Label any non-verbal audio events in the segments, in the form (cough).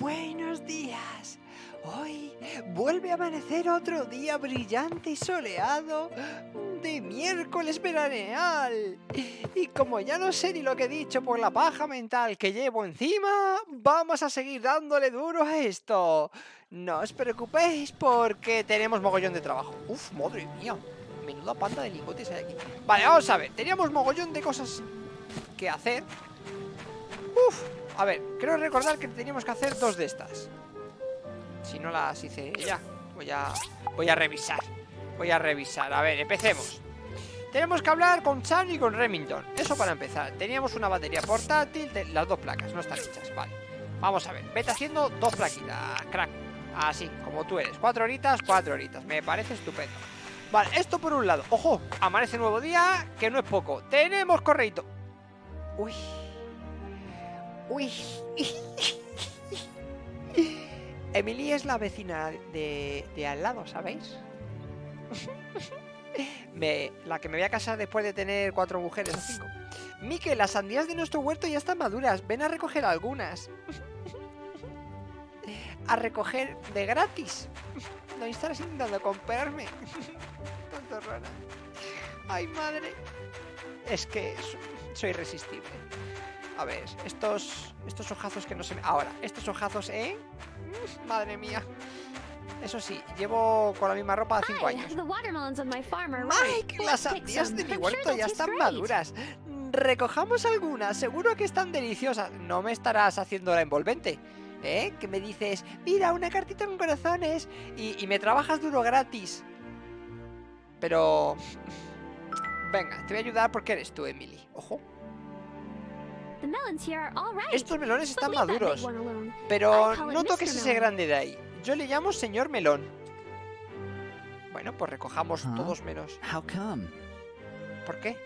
Buenos días. Hoy vuelve a amanecer otro día brillante y soleado de miércoles veraneal. Y como ya no sé ni lo que he dicho por la paja mental que llevo encima, vamos a seguir dándole duro a esto. No os preocupéis porque tenemos mogollón de trabajo. Uf, madre mía. Menuda panda de lingotes hay aquí. Vale, vamos a ver. Teníamos mogollón de cosas que hacer. Uf, a ver, creo recordar que teníamos que hacer dos de estas. Si no las hice ya. Voy a, voy a revisar. Voy a revisar. A ver, empecemos. Tenemos que hablar con Chan y con Remington. Eso para empezar. Teníamos una batería portátil las dos placas. No están hechas. Vale. Vamos a ver. Vete haciendo dos plaquitas, crack. Así, como tú eres. Cuatro horitas, cuatro horitas. Me parece estupendo. Vale, esto por un lado. Ojo, amanece nuevo día, que no es poco. Tenemos correito. Uy. Uy. (laughs) Emily es la vecina de, al lado, ¿sabéis? (laughs) me, la que me voy a casar después de tener cuatro mujeres o cinco. Mike, las sandías de nuestro huerto ya están maduras. Ven a recoger algunas. (laughs) a recoger de gratis. No estarás intentando comprarme. Tanto rara. Ay, madre. Es que soy irresistible. A ver, estos, estos hojazos que no se me... Ahora, estos hojazos, ¿eh? Madre mía. Eso sí, llevo con la misma ropa 5 años. Mike, las sandías de mi huerto ya están maduras. Recojamos algunas, seguro que están deliciosas. No me estarás haciendo la envolvente. ¿Eh? Que me dices, mira, una cartita con corazones y, y me trabajas duro gratis. Pero... Venga, te voy a ayudar porque eres tú, Emily. Ojo. Estos melones están maduros, pero no toques ese grande de ahí. Yo le llamo señor melón. Bueno, pues recojamos todos menos. ¿Por qué?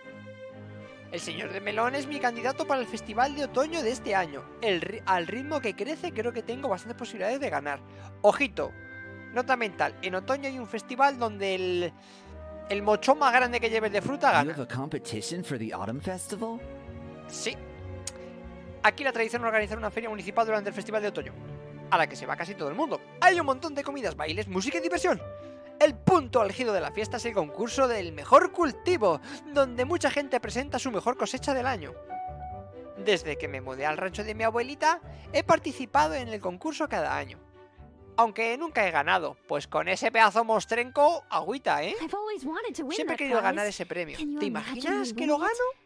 El señor de melón es mi candidato para el festival de otoño de este año. El, al ritmo que crece creo que tengo bastantes posibilidades de ganar. Ojito, nota mental. En otoño hay un festival donde el, el mochón más grande que lleves de fruta gana. Sí, Aquí la tradición es organizar una feria municipal durante el festival de otoño, a la que se va casi todo el mundo. Hay un montón de comidas, bailes, música y diversión. El punto álgido de la fiesta es el concurso del mejor cultivo, donde mucha gente presenta su mejor cosecha del año. Desde que me mudé al rancho de mi abuelita, he participado en el concurso cada año. Aunque nunca he ganado, pues con ese pedazo mostrenco, agüita, ¿eh? Siempre he querido ganar ese premio. ¿Te imaginas que lo gano?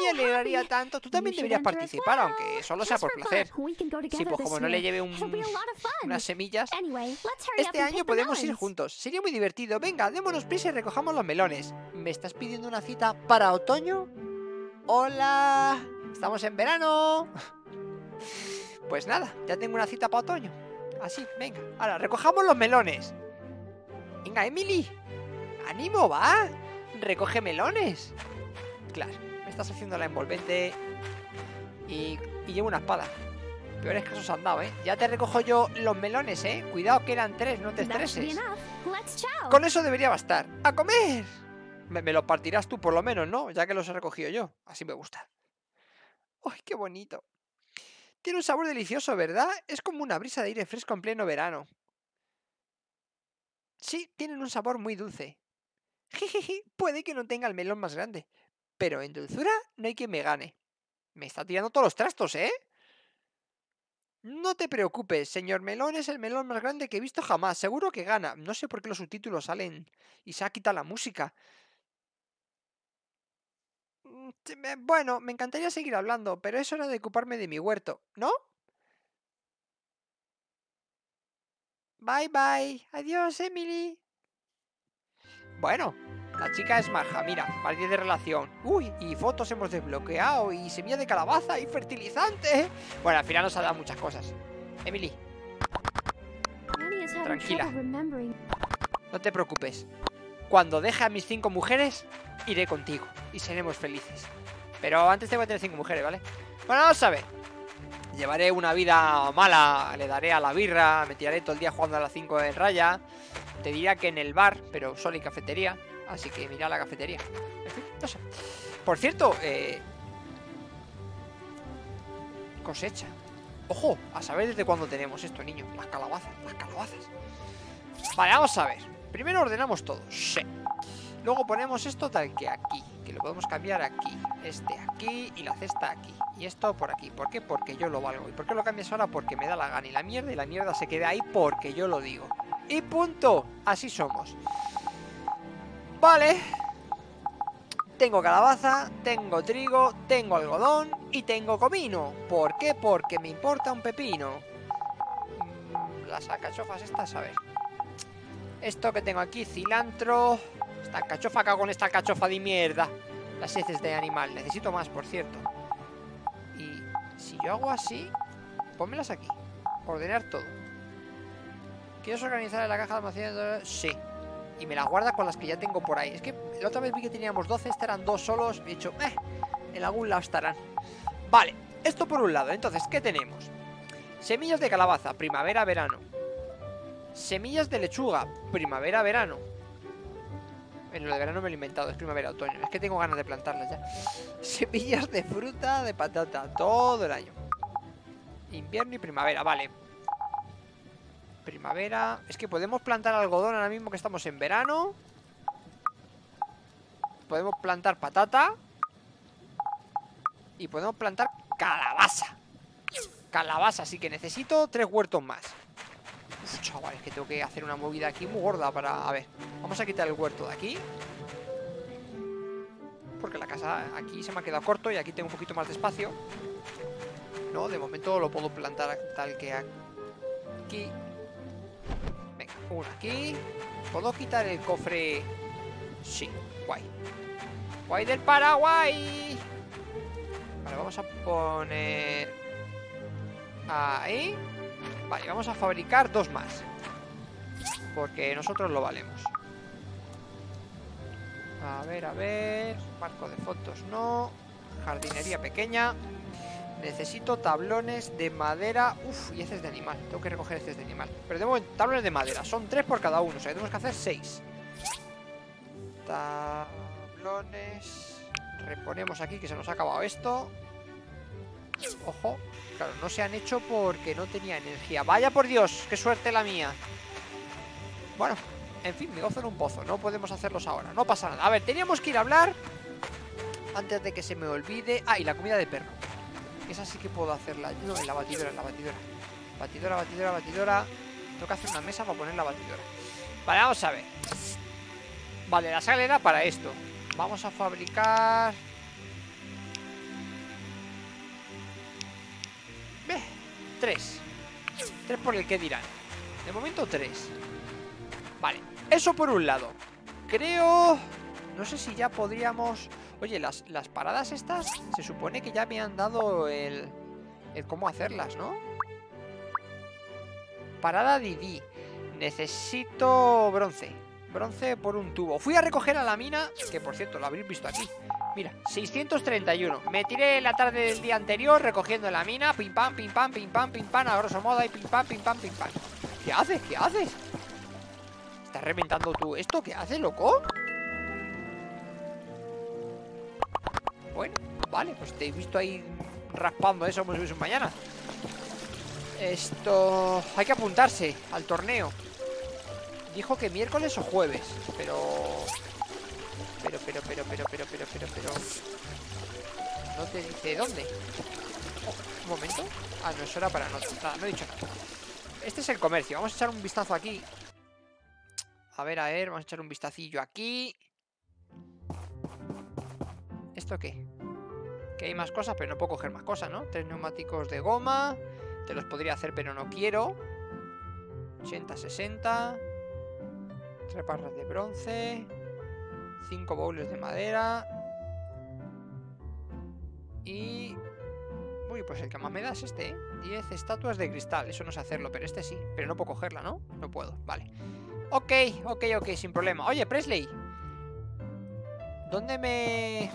Me alegraría tanto. Tú también deberías participar, aunque solo sea por placer. Sí, pues como no le lleve unas semillas. Este año podemos ir juntos. Sería muy divertido. Venga, démonos prisa y recojamos los melones. ¿Me estás pidiendo una cita para otoño? Hola. Estamos en verano. Pues nada, ya tengo una cita para otoño. Así, venga. Ahora, recojamos los melones. Venga, Emily. ¡Ánimo, va! Recoge melones. Claro, me estás haciendo la envolvente. Y, llevo una espada. Peores casos han dado, ¿eh? Ya te recojo yo los melones, ¿eh? Cuidado que eran tres, no te estreses. Con eso debería bastar. ¡A comer! Me, me los partirás tú por lo menos, ¿no? Ya que los he recogido yo. Así me gusta. ¡Ay, qué bonito! Tiene un sabor delicioso, ¿verdad? Es como una brisa de aire fresco en pleno verano. Sí, tienen un sabor muy dulce. Jijiji, puede que no tenga el melón más grande, pero en dulzura no hay quien me gane. Me está tirando todos los trastos, ¿eh? No te preocupes, señor melón es el melón más grande que he visto jamás. Seguro que gana. No sé por qué los subtítulos salen y se ha quitado la música. Mm, bueno, me encantaría seguir hablando, pero es hora de ocuparme de mi huerto, ¿no? Bye bye. Adiós, Emily. Bueno, la chica es maja, mira, más de relación. Uy, y fotos hemos desbloqueado, y semilla de calabaza, y fertilizante. Bueno, al final nos ha dado muchas cosas. Emily. Tranquila. No te preocupes. Cuando deje a mis cinco mujeres, iré contigo y seremos felices. Pero antes tengo que tener cinco mujeres, ¿vale? Bueno, vamos a ver. Llevaré una vida mala, le daré a la birra, me tiraré todo el día jugando a las 5 en raya. Te diría que en el bar, pero solo en cafetería. Así que mira la cafetería. En fin, no sé. Por cierto, eh... cosecha. Ojo, a saber desde cuándo tenemos esto, niño. Las calabazas, las calabazas. Vale, vamos a ver. Primero ordenamos todo. Sí. Luego ponemos esto tal que aquí. Que lo podemos cambiar aquí. Este aquí y la cesta aquí. Y esto por aquí. ¿Por qué? Porque yo lo valgo. ¿Y por qué lo cambias ahora? Porque me da la gana. Y la mierda y la mierda se queda ahí porque yo lo digo. Y punto. Así somos. Vale. Tengo calabaza, tengo trigo, tengo algodón y tengo comino. ¿Por qué? Porque me importa un pepino. Mm, las alcachofas estas, a ver. Esto que tengo aquí, cilantro. Esta alcachofa, cago con esta alcachofa de mierda. Las heces de animal. Necesito más, por cierto. Y si yo hago así, pónmelas aquí. Ordenar todo. ¿Quieres organizar la caja de almacenamiento? Sí y me la guarda con las que ya tengo por ahí. Es que la otra vez vi que teníamos 12, estas eran dos solos. He dicho, eh, en algún lado estarán. Vale, esto por un lado. Entonces, ¿qué tenemos? Semillas de calabaza, primavera, verano. Semillas de lechuga, primavera, verano. En lo de verano me lo he inventado, es primavera, otoño. Es que tengo ganas de plantarlas ya. (laughs) Semillas de fruta, de patata, todo el año. Invierno y primavera, vale. Primavera. Es que podemos plantar algodón ahora mismo que estamos en verano. Podemos plantar patata. Y podemos plantar calabaza. Calabaza, así que necesito tres huertos más. Uf, chaval, es que tengo que hacer una movida aquí muy gorda para... A ver, vamos a quitar el huerto de aquí. Porque la casa aquí se me ha quedado corto y aquí tengo un poquito más de espacio. No, de momento lo puedo plantar tal que aquí. Uno aquí. ¿Puedo quitar el cofre? Sí, guay. Guay del Paraguay. Vale, vamos a poner... Ahí. Vale, vamos a fabricar dos más. Porque nosotros lo valemos. A ver, a ver. Marco de fotos no. Jardinería pequeña. Necesito tablones de madera. Uf, y heces de animal. Tengo que recoger heces de animal. Pero tengo tablones de madera. Son tres por cada uno. O sea, tenemos que hacer seis. Tablones. Reponemos aquí que se nos ha acabado esto. Ojo. Claro, no se han hecho porque no tenía energía. Vaya por Dios, qué suerte la mía. Bueno, en fin, me gozo en un pozo. No podemos hacerlos ahora. No pasa nada. A ver, teníamos que ir a hablar antes de que se me olvide. Ah, y la comida de perro. Esa sí que puedo hacerla. No, en la batidora, en la batidora. Batidora, batidora, batidora. Tengo que hacer una mesa para poner la batidora. Vale, vamos a ver. Vale, la sal era para esto. Vamos a fabricar... Ve, tres. Tres por el que dirán. De momento tres. Vale, eso por un lado. Creo... No sé si ya podríamos... Oye, las, paradas estas se supone que ya me han dado el, el cómo hacerlas, ¿no? Parada Didi. Necesito bronce. Bronce por un tubo. Fui a recoger a la mina, que por cierto, lo habréis visto aquí. Mira, 631. Me tiré la tarde del día anterior recogiendo la mina. Pim pam, pim pam, pim pam, pim pam, a grosso modo, y pim pam, pim pam, pim pam. ¿Qué haces? ¿Qué haces? ¿Estás reventando tú esto? ¿Qué haces, loco? Bueno, vale, pues te he visto ahí raspando eso como si mañana. Esto... Hay que apuntarse al torneo. Dijo que miércoles o jueves, pero... Pero, pero, pero, pero, pero, pero, pero, pero... No te dice dónde. Oh, un momento. Ah, no, eso era para no... Nada, no he dicho nada. Este es el comercio. Vamos a echar un vistazo aquí. A ver, a ver, vamos a echar un vistacillo aquí. ¿Esto qué? Que hay más cosas, pero no puedo coger más cosas, ¿no? Tres neumáticos de goma. Te los podría hacer, pero no quiero. 80, 60. Tres barras de bronce. Cinco bowls de madera. Y... Uy, pues el que más me da es este, ¿eh? 10 estatuas de cristal. Eso no sé hacerlo, pero este sí. Pero no puedo cogerla, ¿no? No puedo, vale. Ok, ok, ok, sin problema. Oye, Presley. ¿Dónde me...?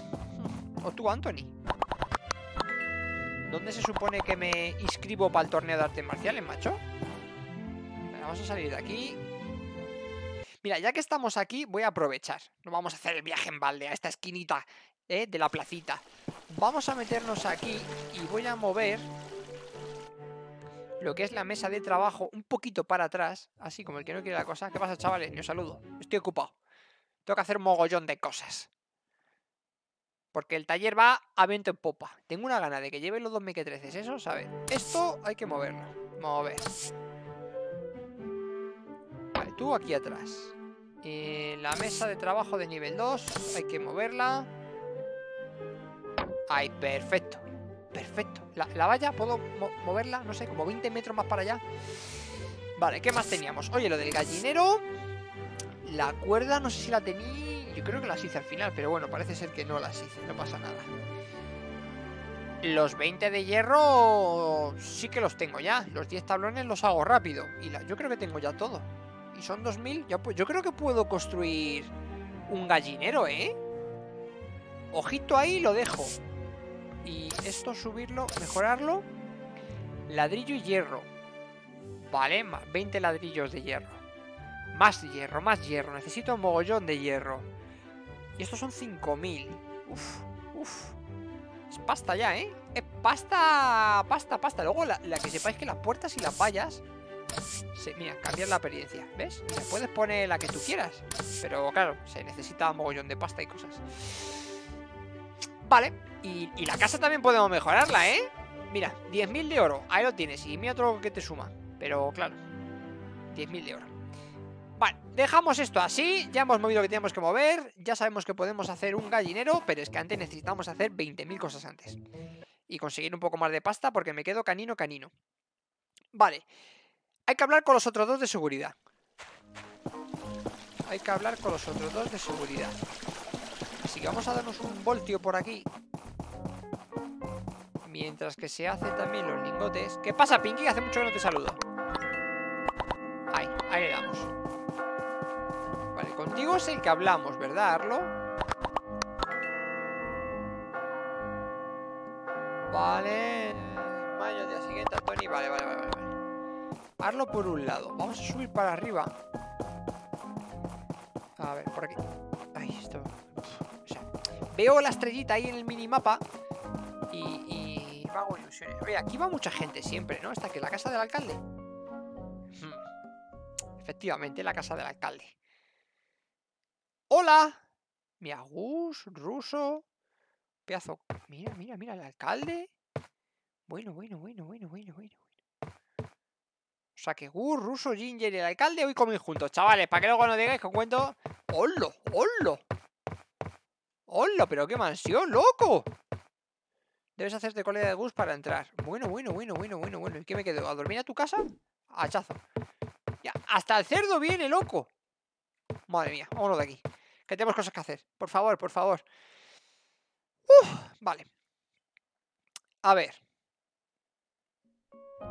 ¿O tú, Anthony? ¿Dónde se supone que me inscribo para el torneo de artes marciales, macho? vamos a salir de aquí. Mira, ya que estamos aquí, voy a aprovechar. No vamos a hacer el viaje en balde a esta esquinita ¿eh? de la placita. Vamos a meternos aquí y voy a mover lo que es la mesa de trabajo un poquito para atrás, así como el que no quiere la cosa. ¿Qué pasa, chavales? Os saludo. Estoy ocupado. Tengo que hacer un mogollón de cosas. Porque el taller va a viento en popa. Tengo una gana de que lleve los dos mequetreces, eso, ¿sabes? Esto hay que moverlo. Mover. Vale, tú aquí atrás. Eh, la mesa de trabajo de nivel 2, hay que moverla. Ay, perfecto. Perfecto. La, valla, ¿puedo moverla? No sé, como 20 metros más para allá. Vale, ¿qué más teníamos? Oye, lo del gallinero. La cuerda, no sé si la tenía. Yo creo que las hice al final, pero bueno, parece ser que no las hice. No pasa nada. Los 20 de hierro sí que los tengo ya. Los 10 tablones los hago rápido. Y la, yo creo que tengo ya todo. Y son 2000. Ya, yo creo que puedo construir un gallinero, ¿eh? Ojito ahí, lo dejo. Y esto subirlo, mejorarlo. Ladrillo y hierro. Vale, 20 ladrillos de hierro. Más hierro, más hierro. Necesito un mogollón de hierro. Y estos son 5000. Uf, uf. Es pasta ya, ¿eh? Es pasta, pasta, pasta. Luego la, que sepáis que las puertas y las vallas... mira, cambiar la apariencia. ¿Ves? puedes poner la que tú quieras. Pero claro, se necesita mogollón de pasta y cosas. Vale, y, la casa también podemos mejorarla, ¿eh? Mira, 10.000 de oro, ahí lo tienes Y mira otro que te suma, pero claro 10.000 de oro Vale, dejamos esto así Ya hemos movido lo que teníamos que mover Ya sabemos que podemos hacer un gallinero Pero es que antes necesitamos hacer 20.000 cosas antes. Y conseguir un poco más de pasta Porque me quedo canino, canino. Vale Hay que hablar con los otros dos de seguridad. Hay que hablar con los otros dos de seguridad. Así que vamos a darnos un voltio por aquí. Mientras que se hace también los lingotes. ¿Qué pasa, Pinky? Hace mucho que no te saludo. Ahí, ahí le damos Es el que hablamos, ¿verdad, Arlo? Vale Mayo, día siguiente, Tony Vale, vale, vale, vale Arlo por un lado Vamos a subir para arriba A ver, por aquí Ahí, esto Veo la estrellita ahí en el minimapa hago ilusiones. Oye, aquí va mucha gente siempre, ¿no? Esta que la casa del alcalde. Hmm. Efectivamente, la casa del alcalde. ¡Hola! Miagus, ruso. Pedazo. Mira, mira, mira, el alcalde. Bueno, bueno, bueno, bueno, bueno, bueno. O sea que Gus, Ruso, Ginger y el alcalde hoy comen juntos, chavales, para que luego no digáis que cuento. ¡Hola! ¡Hola! ¡Hola! ¡Pero qué mansión, loco! Debes hacerte colega de Gus para entrar. Bueno, bueno, bueno, bueno, bueno, bueno. ¿Y qué me quedo? ¿A dormir a tu casa? Hachazo. Ya, hasta el cerdo viene, loco. Madre mía, vámonos de aquí. Que tenemos cosas que hacer. Por favor, por favor. vale. A ver.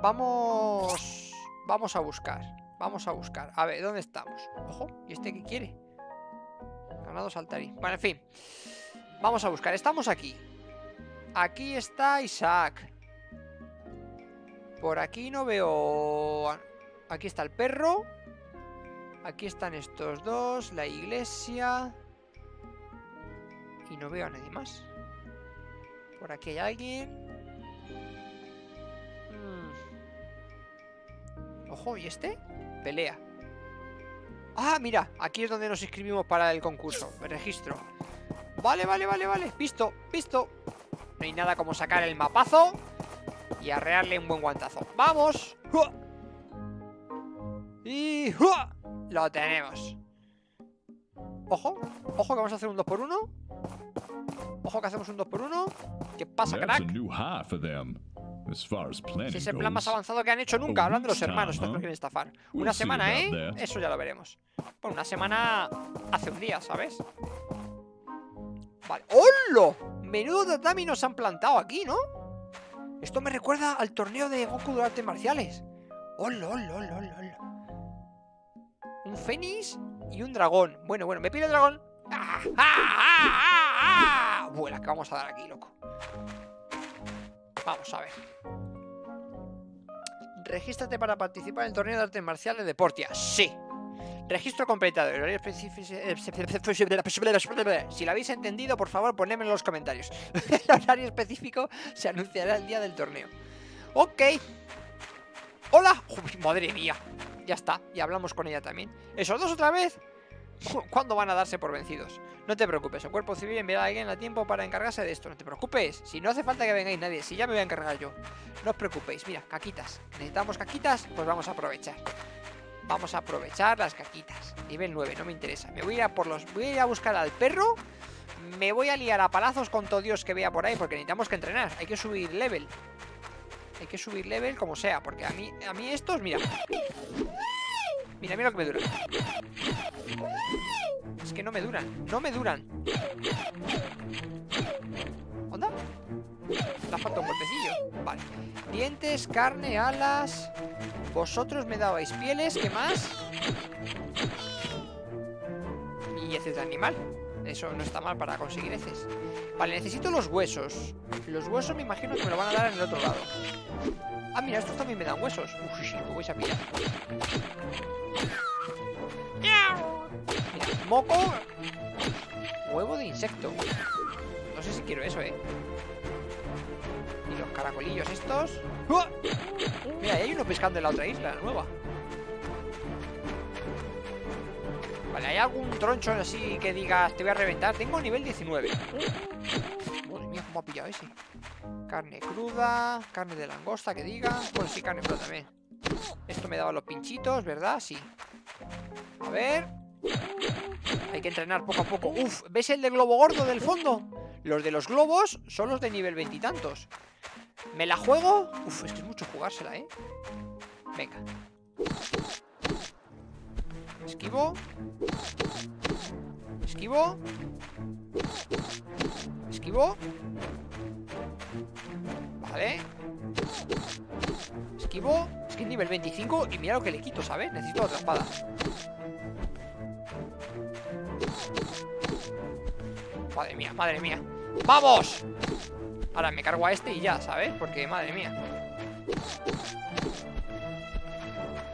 Vamos... Vamos a buscar. Vamos a buscar. A ver, ¿dónde estamos? Ojo, ¿y este qué quiere? Ganado saltarí. Bueno, en fin. Vamos a buscar. Estamos aquí. Aquí está Isaac. Por aquí no veo... Aquí está el perro. Aquí están estos dos. La iglesia. Y no veo a nadie más. Por aquí hay alguien. Hmm. Ojo, ¿y este? Pelea. Ah, mira, aquí es donde nos inscribimos para el concurso. Me registro. Vale, vale, vale, vale. Visto, visto. No hay nada como sacar el mapazo y arrearle un buen guantazo. ¡Vamos! Y lo tenemos. Ojo, ojo que vamos a hacer un 2x1. Ojo que hacemos un 2x1. ¿Qué pasa, crack? Si es el plan más avanzado que han hecho nunca, hablando de los hermanos, estos que quieren estafar. Una semana, ¿eh? Eso ya lo veremos. Bueno, una semana hace un día, ¿sabes? Vale. ¡Hola! Menudo tatami nos han plantado aquí, ¿no? Esto me recuerda al torneo de Goku de artes marciales. ¡Hola, hola, hola, hola! Un fénix y un dragón. Bueno, bueno, me pide el dragón. ¡Ah, ah, ah, ah, ah! que vamos a dar aquí, loco. Vamos a ver. Regístrate para participar en el torneo de artes marciales de Portia. Sí. Registro completado. Si lo habéis entendido, por favor, ponedme en los comentarios. (laughs) el horario específico se anunciará el día del torneo. Ok. Madre mía. Ya está, y hablamos con ella también. ¿Esos dos otra vez? ¿Cuándo van a darse por vencidos? No te preocupes, el cuerpo civil enviará a alguien a tiempo para encargarse de esto. No te preocupes, si no hace falta que vengáis nadie, si ya me voy a encargar yo. No os preocupéis, mira, caquitas. ¿Necesitamos caquitas? Pues vamos a aprovechar. Vamos a aprovechar las caquitas. Nivel 9, no me interesa. Me voy a ir a por los. Voy a ir a buscar al perro. Me voy a liar a palazos con todo Dios que vea por ahí. Porque necesitamos que entrenar. Hay que subir level. Hay que subir level como sea. Porque a mí, a mí estos, mira. Mira, mira lo que me duran. Es que no me duran. No me duran. ¿Onda? Falta un golpecillo. Vale. Dientes, carne, alas. Vosotros me dabais pieles. ¿Qué más? Y heces de animal. Eso no está mal para conseguir heces. Vale, necesito los huesos. Los huesos me imagino que me lo van a dar en el otro lado. Ah, mira, estos también me dan huesos. Uf, sí, lo vais a pillar. Mira, moco. Huevo de insecto. No sé si quiero eso, eh. Y los caracolillos estos. Mira, ahí hay uno pescando en la otra isla, la nueva. Vale, ¿hay algún troncho así que digas te voy a reventar? Tengo nivel 19. Madre mía, cómo ha pillado ese. Carne cruda, carne de langosta que diga. Bueno, sí, carne cruda también. Esto me daba los pinchitos, ¿verdad? Sí. A ver. Hay que entrenar poco a poco. Uf, ¿ves el de globo gordo del fondo? Los de los globos son los de nivel veintitantos. ¿Me la juego? Uf, es es mucho jugársela, ¿eh? Venga. Esquivo. Esquivo. Esquivo. Vale. Esquivo. Es que es nivel 25 y mira lo que le quito, ¿sabes? Necesito otra espada. Madre mía, madre mía. ¡Vamos! Ahora me cargo a este y ya, ¿sabes? Porque, madre mía.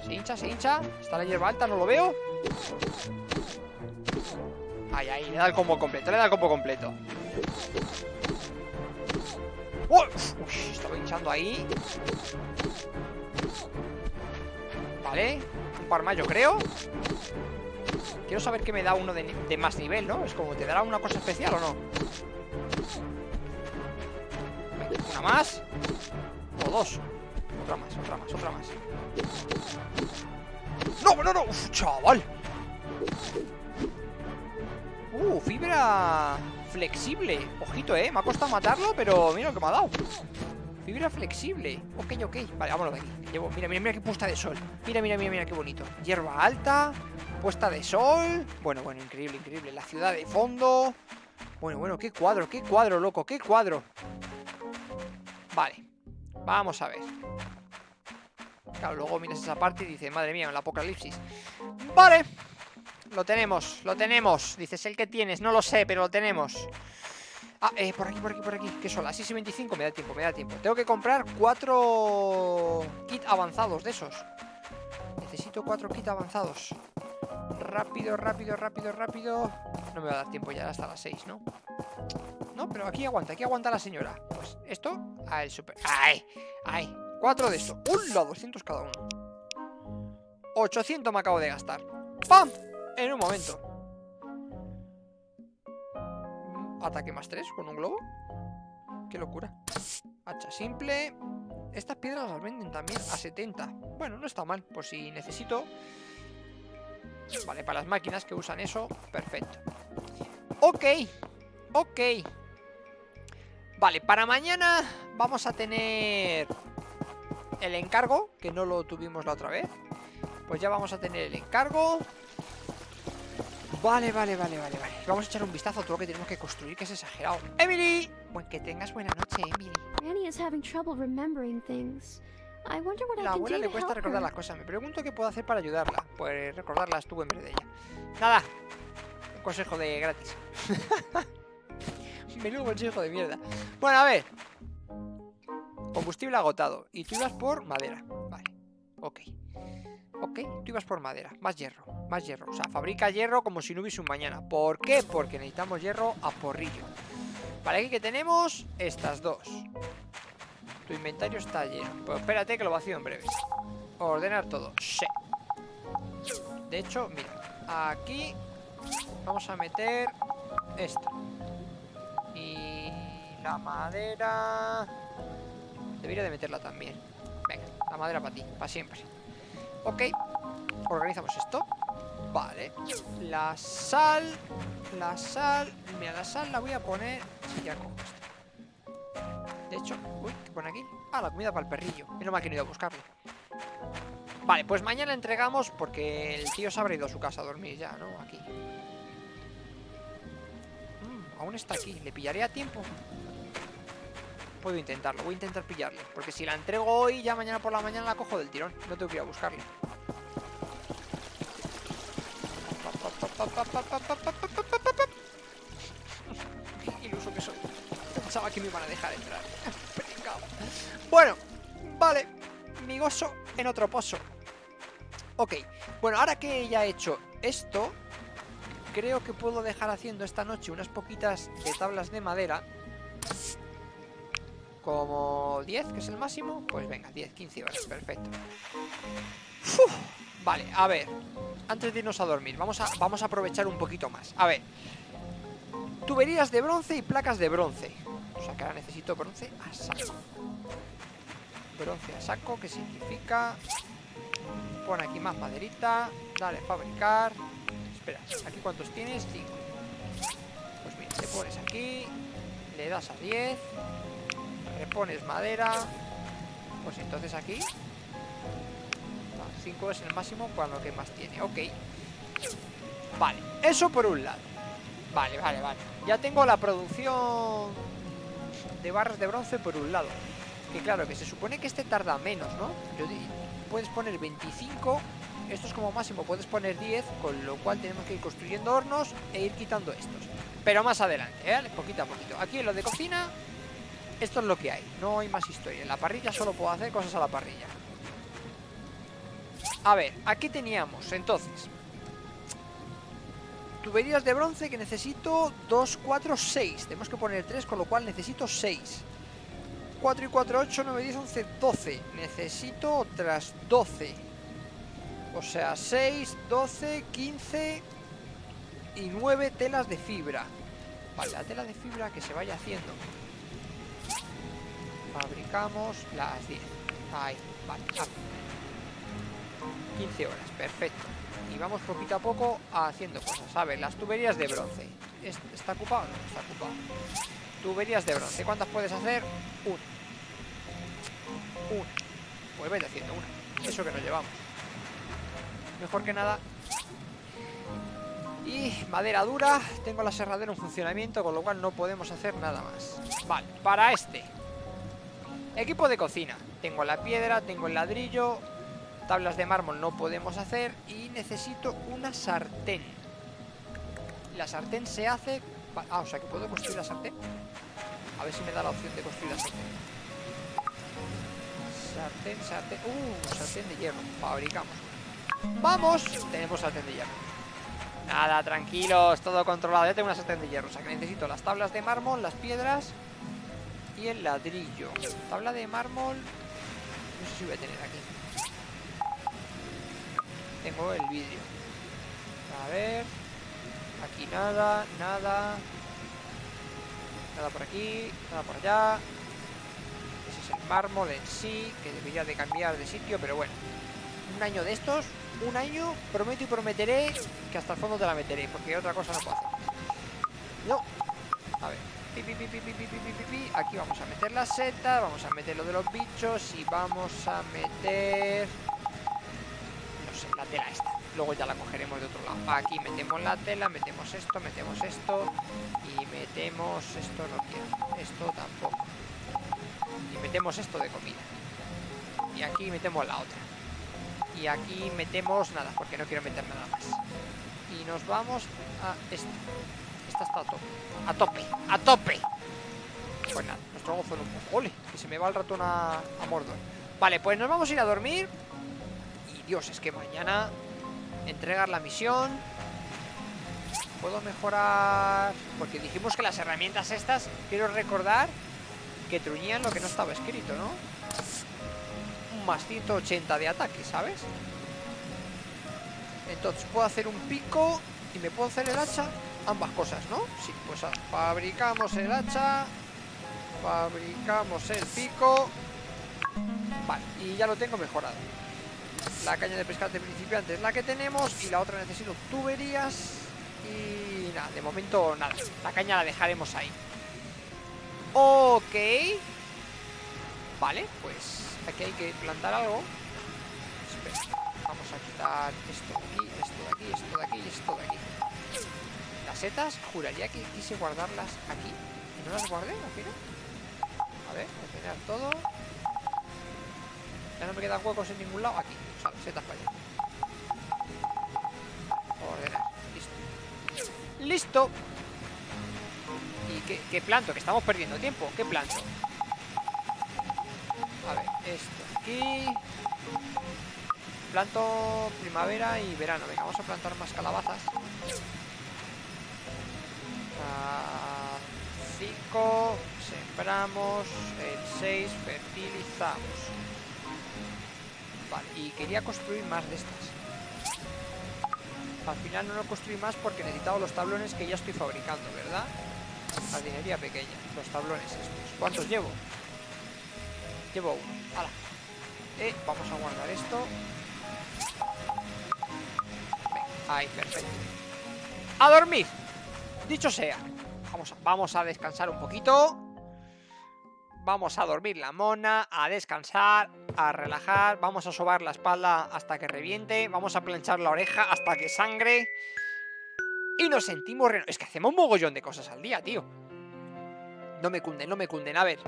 Se hincha, se hincha. Está la hierba alta, no lo veo. Ahí, ahí, le da el combo completo, le da el combo completo. ¡Oh! Uy, estaba hinchando ahí. Vale, un par más yo creo. Quiero saber qué me da uno de, de más nivel, ¿no? Es como, ¿te dará una cosa especial o no? Una más. O dos. Otra más, otra más, otra más. ¡No, no, no! ¡Uf, chaval! ¡Uh, fibra flexible! Ojito, ¿eh? Me ha costado matarlo, pero mira lo que me ha dado. Fibra flexible. Ok, ok. Vale, vámonos de aquí. Llevo... Mira, mira, mira qué puesta de sol. Mira, mira, mira, mira qué bonito. Hierba alta. Puesta de sol. Bueno, bueno, increíble, increíble. La ciudad de fondo. Bueno, bueno, qué cuadro, qué cuadro, loco, qué cuadro. Vale. Vamos a ver. Claro, luego miras esa parte y dices, madre mía, el apocalipsis. Vale. Lo tenemos, lo tenemos. Dices, el que tienes, no lo sé, pero lo tenemos. Ah, eh, por aquí, por aquí, por aquí. ¿Qué son? Las 6 y 25. Me da tiempo, me da tiempo. Tengo que comprar cuatro kits avanzados de esos. Necesito cuatro kits avanzados. Rápido, rápido, rápido, rápido. No me va a dar tiempo ya hasta las 6, ¿no? No, pero aquí aguanta, aquí aguanta la señora. Pues esto, a el super. ¡Ay! ¡Ay! Cuatro de esto. ¡Hola! 200 cada uno. 800 me acabo de gastar. ¡Pam! En un momento. Ataque más 3 con un globo. Qué locura. Hacha simple. Estas piedras las venden también a 70. Bueno, no está mal. Por si necesito. Vale, para las máquinas que usan eso. Perfecto. Ok. Ok. Vale, para mañana vamos a tener el encargo, que no lo tuvimos la otra vez. Pues ya vamos a tener el encargo. Vale, vale, vale, vale, vale. Vamos a echar un vistazo a todo lo que tenemos que construir, que es exagerado. ¡Emily! Bueno, que tengas buena noche, Emily. Granny is having trouble remembering things. I wonder what I La can abuela do le cuesta recordar las cosas. Me pregunto qué puedo hacer para ayudarla. Pues recordarlas tú en vez de ella. Nada. Un consejo de gratis. (laughs) Menudo consejo de mierda. Bueno, a ver. Combustible agotado. Y tú ibas por madera. Vale. Ok. Ok, tú ibas por madera. Más hierro. Más hierro. O sea, fabrica hierro como si no hubiese un mañana. ¿Por qué? Porque necesitamos hierro a porrillo. Vale, aquí que tenemos estas dos. Tu inventario está lleno. Pues espérate que lo vacío en breve. Ordenar todo. Sí. De hecho, mira. Aquí vamos a meter esto. Y la madera... Debería de meterla también. Venga, la madera para ti, para siempre. Ok. Organizamos esto. Vale. La sal. La sal. Mira, la sal la voy a poner. Ya cojo esto. De hecho, uy, ¿qué pone aquí? Ah, la comida para el perrillo. Menos mal que no ido a buscarlo. Vale, pues mañana entregamos porque el tío se habrá ido a su casa a dormir ya, ¿no? Aquí. Mm, aún está aquí. ¿Le pillaré a tiempo? Puedo intentarlo, voy a intentar pillarle Porque si la entrego hoy, ya mañana por la mañana la cojo del tirón No tengo que ir a buscarle. (laughs) Iluso que soy. Pensaba que me iban a dejar entrar. (laughs) Bueno, vale Mi gozo en otro pozo. Ok, bueno, ahora que ya he hecho esto Creo que puedo dejar haciendo esta noche unas poquitas de tablas de madera como 10, que es el máximo Pues venga, 10, 15 horas, perfecto. Vale, a ver Antes de irnos a dormir vamos a, vamos a aprovechar un poquito más. A ver Tuberías de bronce y placas de bronce. O sea que ahora necesito bronce a saco. Bronce a saco, que significa Pon aquí más maderita Dale, fabricar. Espera, ¿aquí cuántos tienes? 5 Pues mira, te pones aquí Le das a 10 pones madera Pues entonces aquí 5 es el máximo cuando que más tiene, ok. Vale, eso por un lado. Vale, vale, vale. Ya tengo la producción De barras de bronce por un lado. Que claro, que se supone que este tarda menos, ¿no? Yo puedes poner 25 Esto es como máximo, puedes poner 10 Con lo cual tenemos que ir construyendo hornos E ir quitando estos. Pero más adelante, ¿eh? Poquito a poquito. Aquí en lo de cocina esto es lo que hay, no hay más historia. En la parrilla solo puedo hacer cosas a la parrilla. A ver, aquí teníamos, entonces. Tuberías de bronce que necesito 2, 4, 6 Tenemos que poner 3, con lo cual necesito 6 4 y 4, 8, 9, 10, 11, 12 Necesito otras 12 O sea, 6, 12, 15 Y 9 telas de fibra. Vale, la tela de fibra que se vaya haciendo Fabricamos las 10. Ahí, vale. 15 horas, perfecto. Y vamos poquito a poco haciendo cosas. A ver, las tuberías de bronce. ¿Está ocupado? No, está ocupado. Tuberías de bronce. ¿Cuántas puedes hacer? Una. Una. Pues vete haciendo una. Eso que nos llevamos. Mejor que nada. Y madera dura. Tengo la serradera en funcionamiento, con lo cual no podemos hacer nada más. Vale, para este. Equipo de cocina. Tengo la piedra, tengo el ladrillo, tablas de mármol no podemos hacer y necesito una sartén. La sartén se hace... Ah, o sea que puedo construir la sartén. A ver si me da la opción de construir la sartén. Sartén, sartén... Uh, sartén de hierro. Fabricamos. ¡Vamos! Tenemos sartén de hierro. Nada, tranquilos, todo controlado. Ya tengo una sartén de hierro. O sea que necesito las tablas de mármol, las piedras y el ladrillo. Tabla de mármol. No sé si voy a tener aquí. Tengo el vidrio. A ver. Aquí nada, nada. Nada por aquí, nada por allá. Ese es el mármol en sí, que debería de cambiar de sitio, pero bueno. Un año de estos, un año, prometo y prometeré que hasta el fondo te la meteré, porque otra cosa no puedo hacer. No. Aquí vamos a meter la seta, vamos a meter lo de los bichos y vamos a meter... No sé, la tela esta. Luego ya la cogeremos de otro lado. Aquí metemos la tela, metemos esto, metemos esto y metemos... Esto no quiero, esto tampoco. Y metemos esto de comida. Y aquí metemos la otra. Y aquí metemos nada, porque no quiero meter nada más. Y nos vamos a esto. Esta está a tope. A tope, a tope. Pues nada, nuestro gozo poco. ¡Ole! Que se me va el ratón a, a Mordor. Vale, pues nos vamos a ir a dormir. Y Dios, es que mañana entregar la misión. Puedo mejorar... Porque dijimos que las herramientas estas, quiero recordar que truñían lo que no estaba escrito, ¿no? un más 180 de ataque, ¿sabes? Entonces puedo hacer un pico y me puedo hacer el hacha. Ambas cosas, ¿no? Sí, pues ah, fabricamos el hacha. Fabricamos el pico. Vale, y ya lo tengo mejorado. La caña de pescar de principiante es la que tenemos y la otra necesito tuberías. Y nada, de momento nada. La caña la dejaremos ahí. Ok. Vale, pues aquí hay que plantar algo. Espera, vamos a quitar esto de aquí, esto de aquí, esto de aquí y esto de aquí. Las setas, juraría que quise guardarlas aquí. ¿Y no las guardé al final? A ver, ordenar todo. Ya no me quedan huecos en ningún lado. Aquí, setas para allá. Ordenar, listo. ¡Listo! ¿Y qué, qué planto? Que estamos perdiendo tiempo. ¿Qué planto? A ver, esto aquí. Planto primavera y verano. Venga, vamos a plantar más calabazas. 5. Sembramos. El 6. Fertilizamos. Vale, y quería construir más de estas. Al final no lo construí más porque necesitaba los tablones que ya estoy fabricando, ¿verdad? Jardinería pequeña. Los tablones estos. ¿Cuántos llevo? Llevo uno. Eh, vamos a guardar esto. Venga, ahí, perfecto. ¡A dormir! Dicho sea. Vamos a, descansar un poquito. Vamos a dormir la mona, a descansar, a relajar. Vamos a sobar la espalda hasta que reviente. Vamos a planchar la oreja hasta que sangre. Y nos sentimos... Es que hacemos un mogollón de cosas al día, tío. No me cunden, no me cunden. A ver,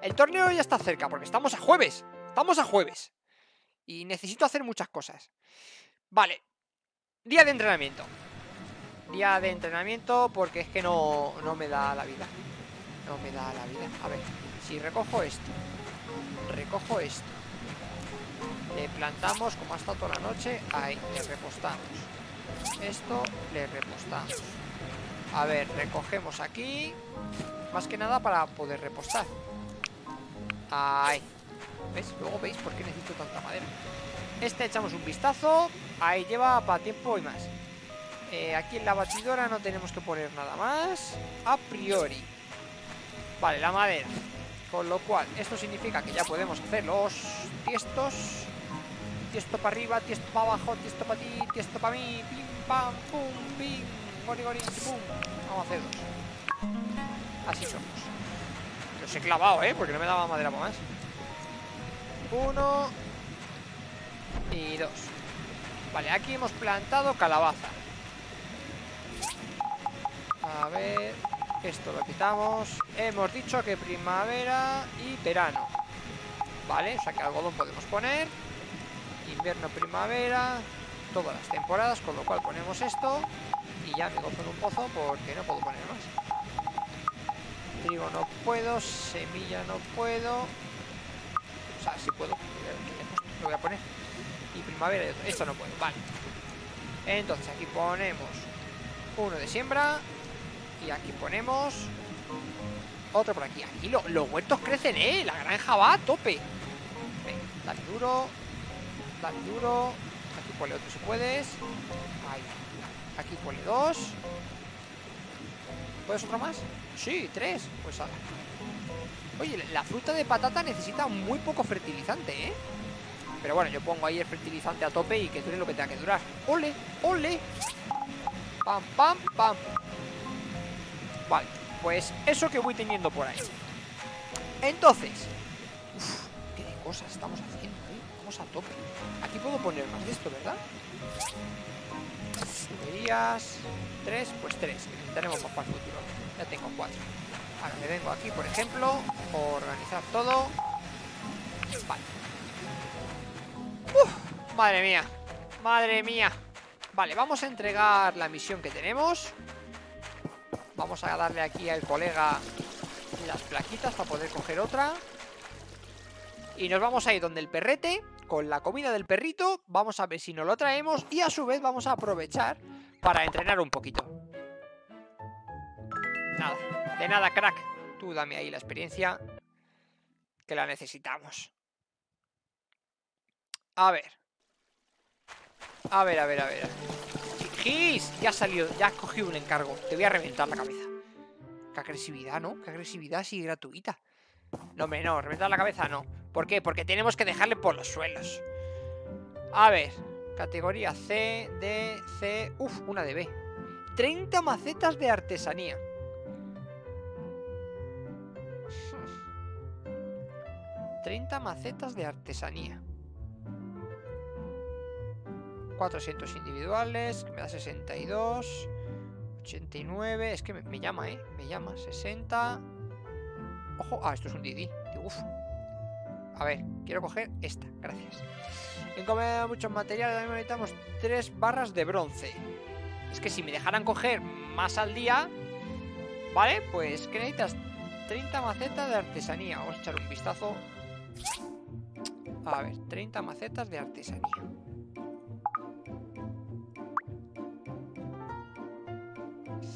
el torneo ya está cerca porque estamos a jueves. Estamos a jueves. Y necesito hacer muchas cosas. Vale. Día de entrenamiento. Día de entrenamiento porque es que no, no me da la vida. No me da la vida. A ver, si recojo esto. Recojo esto. Le plantamos como ha estado toda la noche. Ahí, le repostamos. Esto le repostamos. A ver, recogemos aquí. Más que nada para poder repostar. Ahí. ¿Ves? Luego veis por qué necesito tanta madera. Este echamos un vistazo. Ahí lleva para tiempo y más. Eh, aquí en la batidora no tenemos que poner nada más. A priori. Vale, la madera. Con lo cual, esto significa que ya podemos hacer los tiestos. Tiesto para arriba, tiesto para abajo, tiesto para ti, tiesto para mí. Pim, pam, pum, pim. Gori. Vamos a hacer dos. Así somos. Los he clavado, ¿eh? Porque no me daba madera para más. Uno. Y dos. Vale, aquí hemos plantado calabaza. A ver... Esto lo quitamos. Hemos dicho que primavera y verano. Vale, o sea que algodón podemos poner. Invierno, primavera. Todas las temporadas, con lo cual ponemos esto. Y ya me gozo en un pozo porque no puedo poner más. Trigo no puedo, semilla no puedo. O sea, sí puedo. Lo voy a poner. Y primavera y otro. Esto no puedo, vale. Entonces aquí ponemos uno de siembra. Y aquí ponemos otro por aquí. Aquí los huertos crecen, ¿eh? La granja va a tope. Venga, dale duro. Dale duro. Aquí ponle otro si puedes. Aquí ponle dos. ¿Puedes otro más? Sí, tres. Pues ahora. Oye, la fruta de patata necesita muy poco fertilizante, ¿eh? Pero bueno, yo pongo ahí el fertilizante a tope y que dure lo que tenga que durar. ¡Ole! ¡Ole! ¡Pam, pam, pam! Vale, pues eso que voy teniendo por ahí. Entonces, uf, qué de cosas estamos haciendo, ¿eh? Vamos a tope. Aquí puedo poner más de esto, ¿verdad? Tuberías. Tres, pues tres. Necesitaremos más para el futuro. Ya tengo cuatro. Ahora me vengo aquí, por ejemplo, organizar todo. Vale. Uf, madre mía. Madre mía. Vale, vamos a entregar la misión que tenemos. Vamos a darle aquí al colega las plaquitas para poder coger otra. Y nos vamos a ir donde el perrete, con la comida del perrito. Vamos a ver si nos lo traemos y a su vez vamos a aprovechar para entrenar un poquito. Nada, de nada, crack. Tú dame ahí la experiencia que la necesitamos. A ver. A ver, a ver, a ver. ¡Gis! Ya ha salido, ya has cogido un encargo. Te voy a reventar la cabeza. Qué agresividad, ¿no? Qué agresividad así gratuita. No, hombre, no, reventar la cabeza no. ¿Por qué? Porque tenemos que dejarle por los suelos. A ver. Categoría C, D, C. Uf, una de B. 30 macetas de artesanía. (laughs) 30 macetas de artesanía. 400 individuales, que me da 62. 89, es que me, me llama, ¿eh? Me llama, 60. Ojo, ah, esto es un Didi. Uf. A ver, quiero coger esta, gracias. En muchos materiales, también necesitamos 3 barras de bronce. Es que si me dejaran coger más al día, ¿vale? Pues, ¿qué necesitas? 30 macetas de artesanía. Vamos a echar un vistazo. A ver, 30 macetas de artesanía.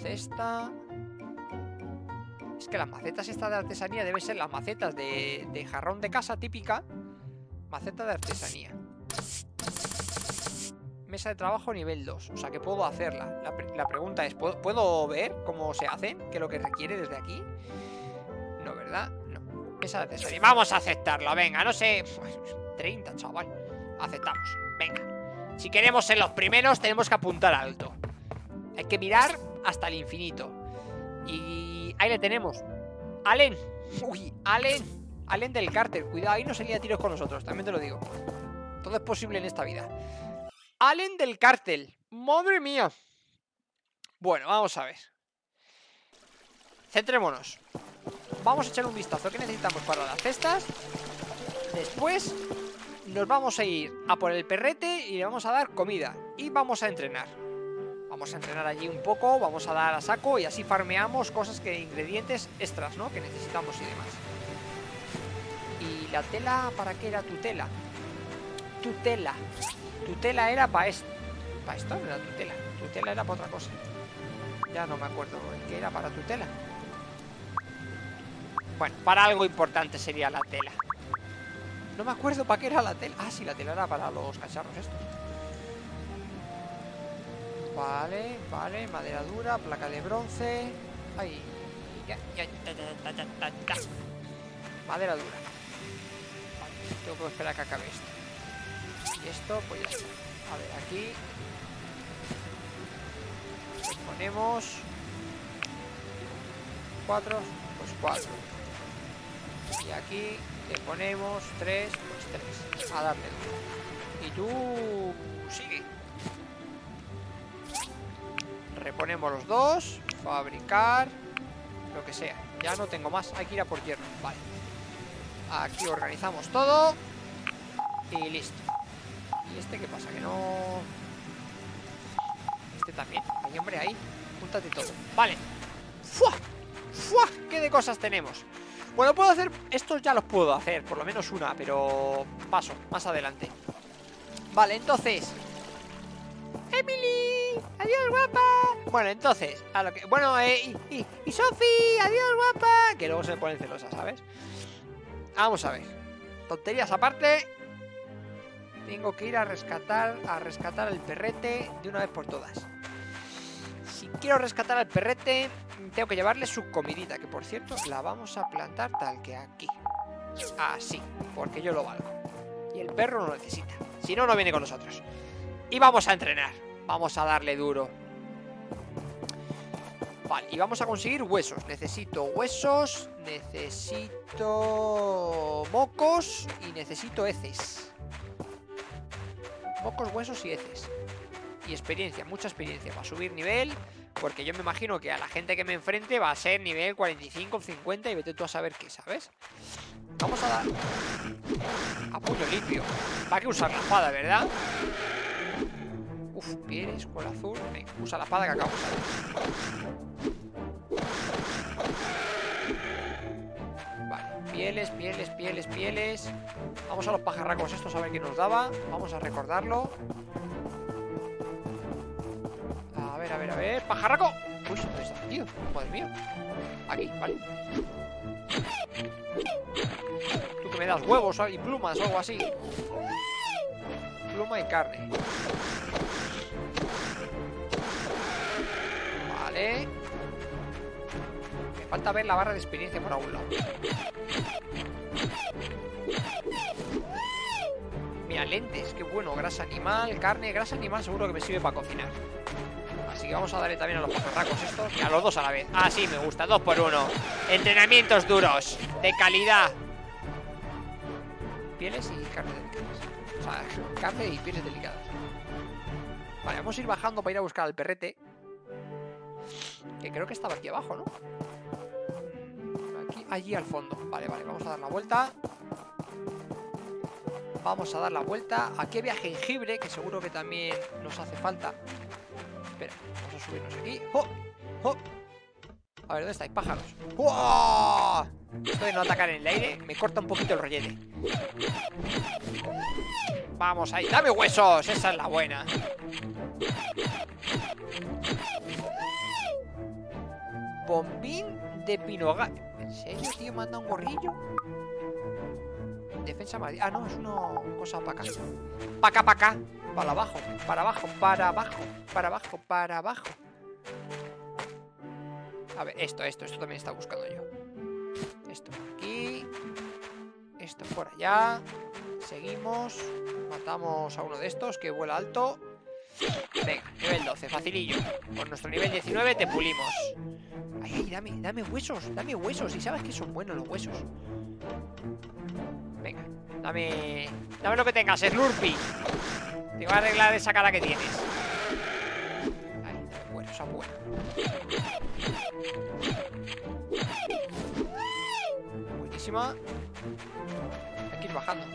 Cesta. Es que las macetas estas de artesanía deben ser las macetas de, jarrón de casa típica. Maceta de artesanía. Mesa de trabajo nivel 2. O sea que puedo hacerla. La, pre- la pregunta es, ¿puedo, ¿puedo ver cómo se hacen? ¿Qué es lo que requiere desde aquí? No, ¿verdad? No. Mesa de artesanía. Vamos a aceptarlo, venga, no sé. 30, chaval. Aceptamos. Venga. Si queremos ser los primeros, tenemos que apuntar alto. Hay que mirar hasta el infinito. Y ahí le tenemos. Allen. Uy, Allen. Allen del cárter. Cuidado, ahí no se lía tiros con nosotros, también te lo digo. Todo es posible en esta vida. Allen del cártel. Madre mía. Bueno, vamos a ver. Centrémonos. Vamos a echar un vistazo. ¿Qué necesitamos para las cestas? Después nos vamos a ir a por el perrete y le vamos a dar comida. Y vamos a entrenar. Vamos a entrenar allí un poco, vamos a dar a saco y así farmeamos cosas que ingredientes extras, ¿no? Que necesitamos y demás. ¿Y la tela para qué era tu tela? Tu tela. Tu tela era para esto. ¿Para esto? No era tu tela. Tu tela era para otra cosa. Ya no me acuerdo qué era para tu tela. Bueno, para algo importante sería la tela. No me acuerdo para qué era la tela. Ah, sí, la tela era para los cacharros estos. Vale, vale, madera dura, placa de bronce. Ay, ya, ya. Madera dura. Vale, tengo que esperar que acabe esto. Y esto, pues ya está. A ver, aquí. Le ponemos. Cuatro, pues cuatro. Y aquí le ponemos tres, pues tres. A darle duro. Y tú. Sigue. Reponemos los dos. Fabricar. Lo que sea. Ya no tengo más. Hay que ir a por hierro. Vale. Aquí organizamos todo. Y listo. ¿Y este qué pasa? Que no... Este también. Hay hombre ahí. Júntate todo. Vale. ¡Fua! ¡Fua! ¿Qué de cosas tenemos? Bueno, puedo hacer... Estos ya los puedo hacer. Por lo menos una. Pero... Paso. Más adelante. Vale, entonces... ¡Emily! ¡Adiós, guapa! Bueno, entonces, a lo que. Bueno, eh, y, y, Sofi, adiós, guapa. Que luego se ponen celosas, ¿sabes? Vamos a ver. Tonterías aparte. Tengo que ir a rescatar. A rescatar al perrete de una vez por todas. Si quiero rescatar al perrete, tengo que llevarle su comidita. Que por cierto, la vamos a plantar tal que aquí. Así, porque yo lo valgo. Y el perro lo necesita. Si no, no viene con nosotros. Y vamos a entrenar. Vamos a darle duro. Vale, y vamos a conseguir huesos. Necesito huesos, necesito mocos y necesito heces. Mocos, huesos y heces. Y experiencia, mucha experiencia para subir nivel. Porque yo me imagino que a la gente que me enfrente va a ser nivel 45, 50 y vete tú a saber qué, ¿sabes? Vamos a dar a puño limpio. Va a que usar la espada, ¿verdad? Uf, pieles, azul. Venga, usa la espada que acabo. Vale, pieles, pieles, pieles, pieles. Vamos a los pajarracos estos a ver qué nos daba. Vamos a recordarlo. A ver, a ver, a ver. ¡Pajarraco! Uy, ¿dónde está, tío? Madre mía. Aquí, vale. Tú que me das huevos y plumas o algo así. no hay carne. Me falta ver la barra de experiencia por algún lado. Mira, lentes, qué bueno. Grasa animal, carne, grasa animal seguro que me sirve para cocinar. Así que vamos a darle también a los pajarracos estos. Y a los dos a la vez. Ah, sí, me gusta. Dos por uno. Entrenamientos duros. De calidad. Pieles y carne delicadas. O sea, carne y pieles delicadas. Vale, vamos a ir bajando para ir a buscar al perrete. Que creo que estaba aquí abajo, ¿no? Aquí, allí al fondo. Vale, vale, vamos a dar la vuelta. Vamos a dar la vuelta. Aquí había jengibre, que seguro que también nos hace falta. Espera, vamos a subirnos aquí. ¡Oh! ¡Oh! A ver, ¿dónde estáis? Pájaros. ¡Oh! Esto de no atacar en el aire me corta un poquito el rollete. Vamos ahí. ¡Dame huesos! Esa es la buena. Bombín de Pinoga. ¿En serio, tío? ¿Manda un gorrillo? Defensa más. Ah, no, es una cosa para acá. Para acá, para acá. Para abajo, para abajo, para abajo, para abajo, para abajo. A ver, esto, esto, esto también está buscando yo. Esto por aquí. Esto por allá. Seguimos. Matamos a uno de estos que vuela alto. Venga, nivel 12, facilillo. Con nuestro nivel 19 te pulimos. Ay, ay, dame, dame huesos, dame huesos. Y sabes que son buenos los huesos. Venga, dame. Dame lo que tengas, Slurpee. Te voy a arreglar esa cara que tienes. Ay, bueno, esa buena. Buenísima. Hay que ir bajando.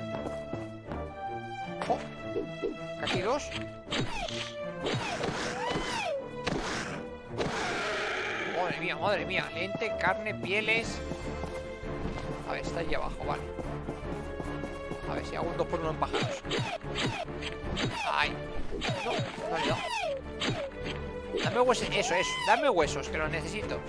¡Oh! Casi dos. Madre mía, madre mía. Lente, carne, pieles. A ver, está allí abajo, vale. A ver si hago un 2 por 1 en pájaros. Ay. No, no dado. Dame huesos. Eso es. Dame huesos, que los necesito.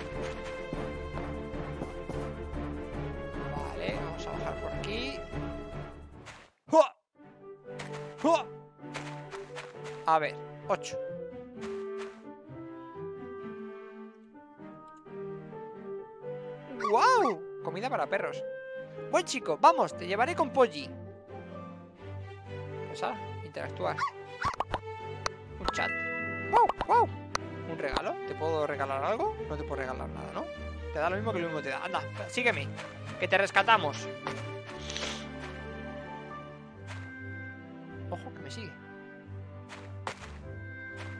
A ver, 8. ¡Wow! Comida para perros. Buen chico, vamos, te llevaré con Polly. Pues ahora, interactuar. Un chat. ¡Wow! ¡Wow! ¿Un regalo? ¿Te puedo regalar algo? No te puedo regalar nada, ¿no? Te da lo mismo que lo mismo te da. Anda, sígueme. Que te rescatamos. Me sigue.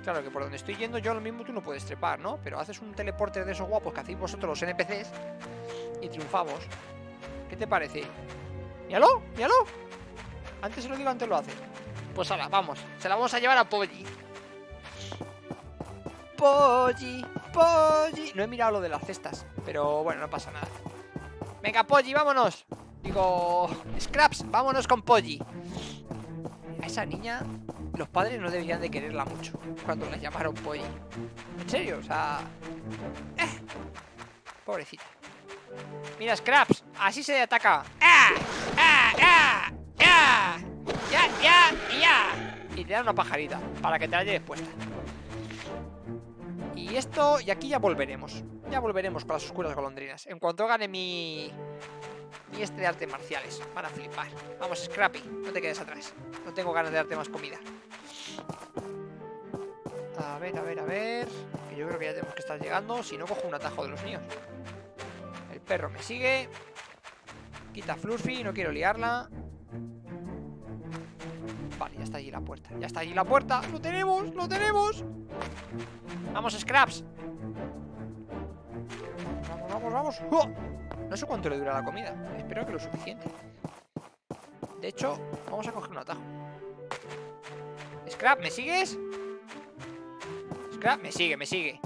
Claro que por donde estoy yendo yo lo mismo tú no puedes trepar, ¿no? Pero haces un teleporte de esos guapos que hacéis vosotros los NPCs y triunfamos. ¿Qué te parece? ¡Míralo! ¡Míralo! Antes se lo digo, antes lo hace. Pues ahora, vamos. Se la vamos a llevar a Polly. Polly, Polly. No he mirado lo de las cestas, pero bueno, no pasa nada. Venga, Polly, vámonos. Digo, Scraps, vámonos con Polly. Esa niña, los padres no deberían de quererla mucho cuando la llamaron Polly. En serio, o sea... eh, Pobrecita. Mira, Scraps, así se ataca. ¡Ah! ¡Ya! ¡Ya! ¡Y ya! Y te da una pajarita para que te la lleves puesta. Y esto, y aquí ya volveremos. Ya volveremos con las oscuras golondrinas. En cuanto gane mi. Mi este de artes marciales. Van a flipar. Vamos, Scrappy, no te quedes atrás. No tengo ganas de darte más comida. A ver, a ver, a ver. Que yo creo que ya tenemos que estar llegando. Si no, cojo un atajo de los míos. El perro me sigue. Quita Fluffy, no quiero liarla. Vale, ya está allí la puerta. Ya está allí la puerta. ¡Lo tenemos! ¡Lo tenemos! ¡Vamos, Scraps! Vamos, vamos. ¡Oh! No sé cuánto le dura la comida. Espero que lo suficiente. De hecho, vamos a coger un atajo. Scrap, ¿me sigues? Scrap, me sigue, me sigue.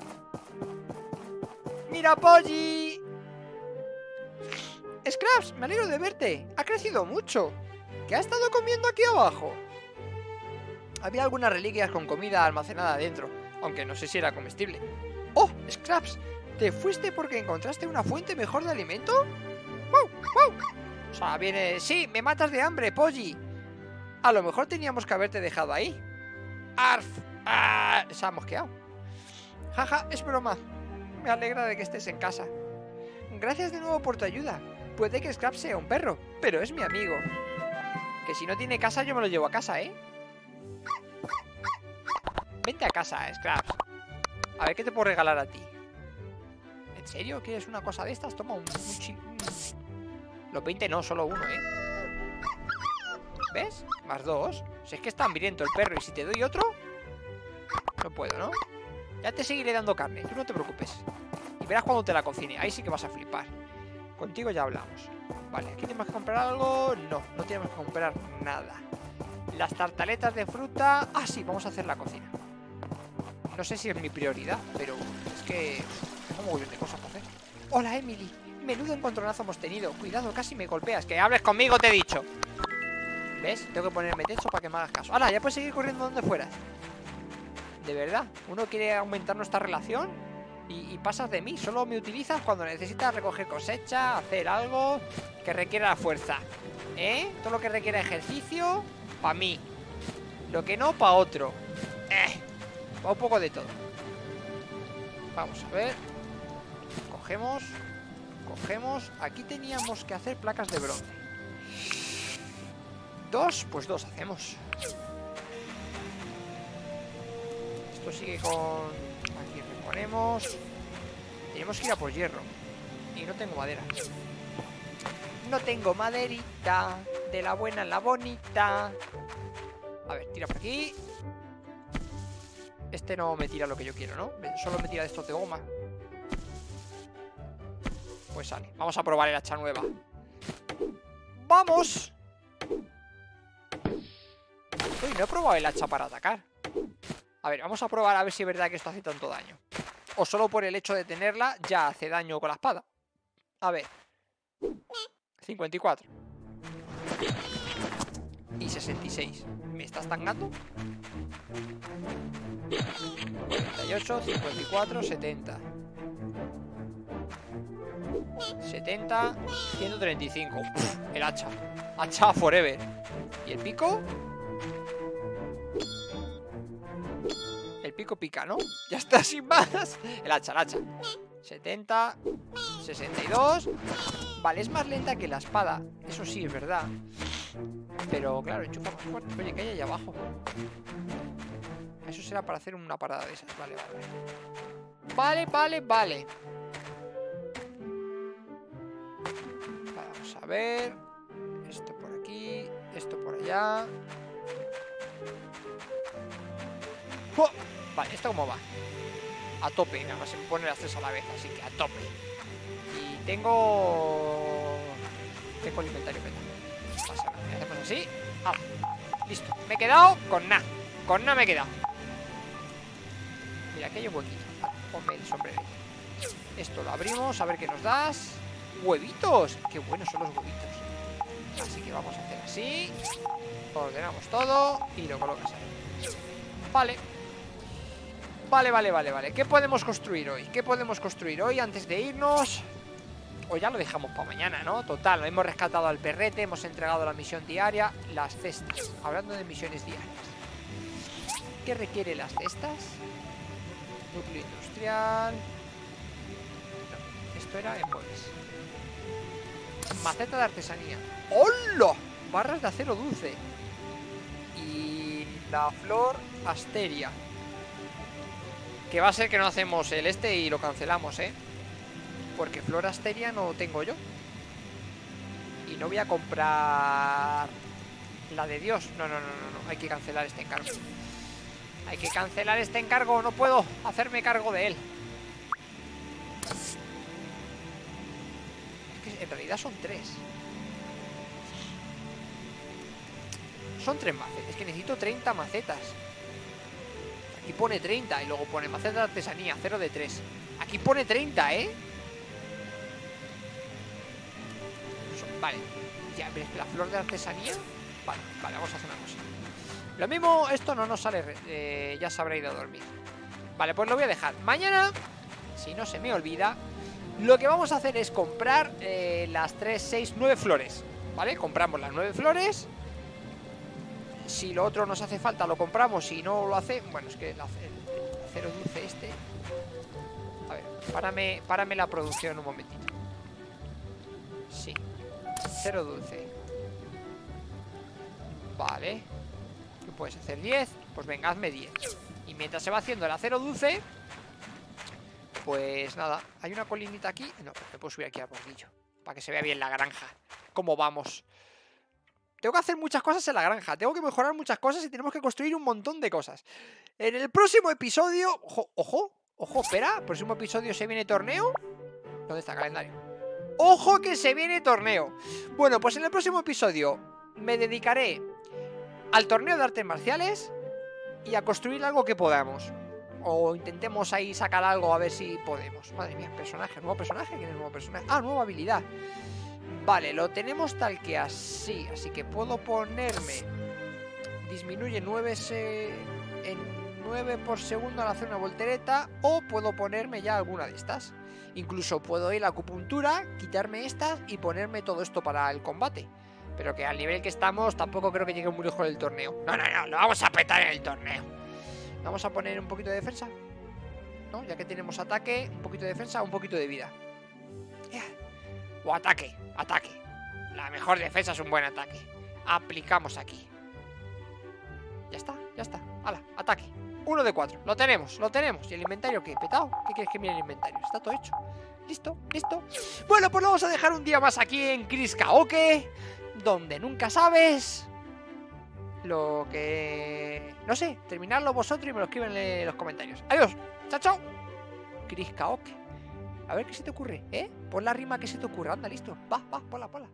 ¡Mira, Polly! Scraps, me alegro de verte. Ha crecido mucho. ¿Qué ha estado comiendo aquí abajo? Había algunas reliquias con comida almacenada adentro, aunque no sé si era comestible. ¡Oh, Scraps! ¿Te fuiste porque encontraste una fuente mejor de alimento? ¡Wow! ¡Wow! O sea, viene... Sí, me matas de hambre, Polly. A lo mejor teníamos que haberte dejado ahí. ¡Arf! ¡Ah! Se ha mosqueado. Jaja, es broma. Me alegra de que estés en casa. Gracias de nuevo por tu ayuda. Puede que Scrap sea un perro, pero es mi amigo. Que si no tiene casa, yo me lo llevo a casa, ¿eh? Vente a casa, Scraps. A ver qué te puedo regalar a ti. ¿En serio? ¿Quieres una cosa de estas? Toma un, un chi- Los 20 no, solo uno, ¿eh? ¿Ves? Más dos. Si es que está hambriento el perro y si te doy otro... No puedo, ¿no? Ya te seguiré dando carne, tú no te preocupes. Y verás cuando te la cocine, ahí sí que vas a flipar. Contigo ya hablamos. Vale, ¿aquí tenemos que comprar algo? No, no tenemos que comprar nada. Las tartaletas de fruta... Ah, sí, vamos a hacer la cocina. No sé si es mi prioridad, pero es que... Un montón de cosas para hacer. Hola, Emily. Menudo encontronazo hemos tenido. Cuidado, casi me golpeas. Que hables conmigo, te he dicho. ¿Ves? Tengo que ponerme techo para que me hagas caso. ¡Hala! Ya puedes seguir corriendo donde fueras. De verdad, uno quiere aumentar nuestra relación y, y pasas de mí. Solo me utilizas cuando necesitas recoger cosecha, hacer algo que requiera la fuerza. ¿Eh? Todo lo que requiera ejercicio, para mí. Lo que no, para otro. Eh, pa' un poco de todo. Vamos a ver. Cogemos. Cogemos. Aquí teníamos que hacer placas de bronce. Dos, pues dos hacemos. Esto sigue con... Aquí reponemos. Tenemos que ir a por hierro. Y no tengo madera. No tengo maderita. De la buena en la bonita. A ver, tira por aquí. Este no me tira lo que yo quiero, ¿no? Solo me tira de estos de goma. Pues sale. Vamos a probar el hacha nueva. ¡Vamos! Uy, no he probado el hacha para atacar. A ver, vamos a probar a ver si es verdad que esto hace tanto daño. O solo por el hecho de tenerla ya hace daño con la espada. A ver. 54. Y 66. ¿Me estás tangando? 48, 54, 70. 70, 135. Uf, el hacha. Hacha forever. ¿Y el pico? El pico pica, ¿no? Ya está, sin más. El hacha, el hacha. 70, 62. Vale, es más lenta que la espada. Eso sí, es verdad. Pero claro, enchufa más fuerte. Oye, ¿qué hay ahí abajo? Eso será para hacer una parada de esas. Vale, vale. Vale, vale, vale. Ver. Esto por aquí. Esto por allá. ¡Fua! Vale, ¿esto cómo va? A tope, nada más se me pone las tres a la vez, así que a tope. Y tengo... Tengo el inventario petado. Pasa hacemos así. Ah, listo. Me he quedado con nada. Con nada me he quedado. Mira, aquí hay un huequito. Ponme el sombrero. Esto lo abrimos, a ver qué nos das. ¡Huevitos! ¡Qué buenos son los huevitos! Así que vamos a hacer así. Ordenamos todo y lo colocas ahí. Vale. Vale, vale, vale, vale. ¿Qué podemos construir hoy? ¿Qué podemos construir hoy antes de irnos? O ya lo dejamos para mañana, ¿no? Total, hemos rescatado al perrete, hemos entregado la misión diaria, las cestas. Hablando de misiones diarias. ¿Qué requiere las cestas? Núcleo industrial. No, esto era en. Maceta de artesanía. ¡Hola! Barras de acero dulce. Y la flor asteria. Que va a ser que no hacemos el este y lo cancelamos, ¿eh? Porque flor asteria no tengo yo. Y no voy a comprar la de Dios. No, no, no, no, no. Hay que cancelar este encargo. Hay que cancelar este encargo. No puedo hacerme cargo de él. En realidad son tres. Son tres macetas. Es que necesito 30 macetas. Aquí pone 30 y luego pone maceta de artesanía, 0 de 3. Aquí pone 30, ¿eh? Vale. Ya, pero es que la flor de artesanía. Vale, vale, vamos a hacer una cosa. Lo mismo, esto no nos sale. eh, ya se habrá ido a dormir. Vale, pues lo voy a dejar. Mañana, si no se me olvida, lo que vamos a hacer es comprar eh, las 3, 6, 9 flores. ¿Vale? Compramos las 9 flores. Si lo otro nos hace falta, lo compramos. Si no lo hace, bueno, es que el, ace- el acero dulce este. A ver, párame, párame la producción un momentito. Sí, acero dulce. Vale. ¿Qué puedes hacer? ¿10? Pues venga, hazme 10. Y mientras se va haciendo el acero dulce, pues nada, hay una colinita aquí. No, me puedo subir aquí al bordillo. Para que se vea bien la granja. Cómo vamos. Tengo que hacer muchas cosas en la granja. Tengo que mejorar muchas cosas y tenemos que construir un montón de cosas. En el próximo episodio. Ojo, ojo, ojo, espera. Próximo episodio se viene torneo. ¿Dónde está el calendario? Ojo que se viene torneo. Bueno, pues en el próximo episodio me dedicaré al torneo de artes marciales y a construir algo que podamos. O intentemos ahí sacar algo a ver si podemos. Madre mía, personaje, nuevo personaje. ¿Quién es el nuevo personaje? Ah, nueva habilidad. Vale, lo tenemos tal que así. Así que puedo ponerme. Disminuye 9 se... en 9 por segundo al hacer una voltereta. O puedo ponerme ya alguna de estas. Incluso puedo ir a la acupuntura, quitarme estas y ponerme todo esto para el combate. Pero que al nivel que estamos tampoco creo que llegue muy lejos del torneo. No, no, no, lo vamos a petar en el torneo. Vamos a poner un poquito de defensa. ¿No? Ya que tenemos ataque, un poquito de defensa, un poquito de vida. Ya. O ataque, ataque. La mejor defensa es un buen ataque. Aplicamos aquí. Ya está, ya está. Hala, ataque. Uno de cuatro. Lo tenemos, lo tenemos. ¿Y el inventario qué? ¿Petado? ¿Qué quieres que mire el inventario? Está todo hecho. Listo, listo. Bueno, pues lo vamos a dejar un día más aquí en Chris Kaoke. Donde nunca sabes lo que... No sé, terminadlo vosotros y me lo escriben en los comentarios. Adiós, chao, chao. Chris Kaoke. A ver qué se te ocurre, ¿eh? Pon la rima que se te ocurra, anda, listo. Va, va, ponla, ponla.